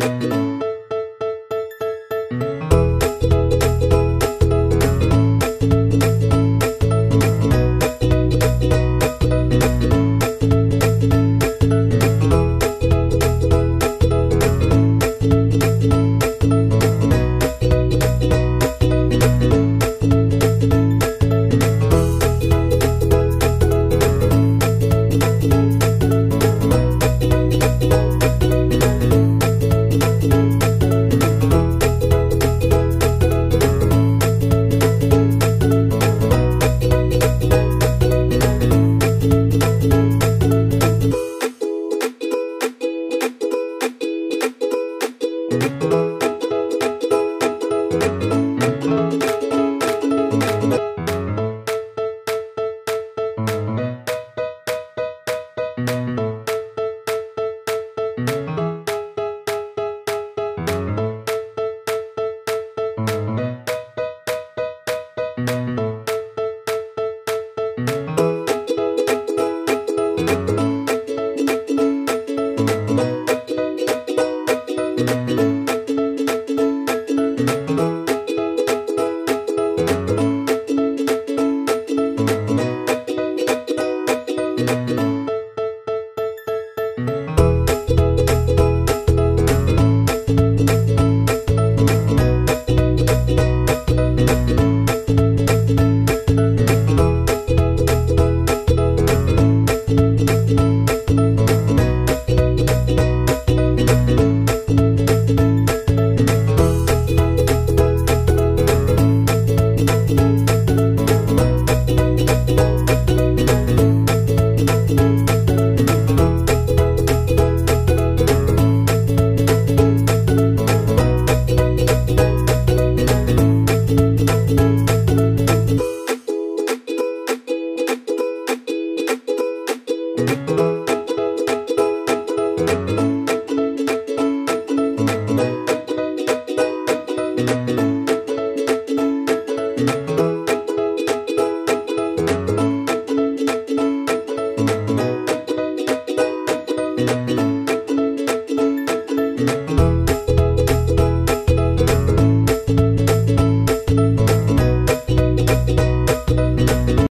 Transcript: Thank you. Thank you. Thank you. Thank you.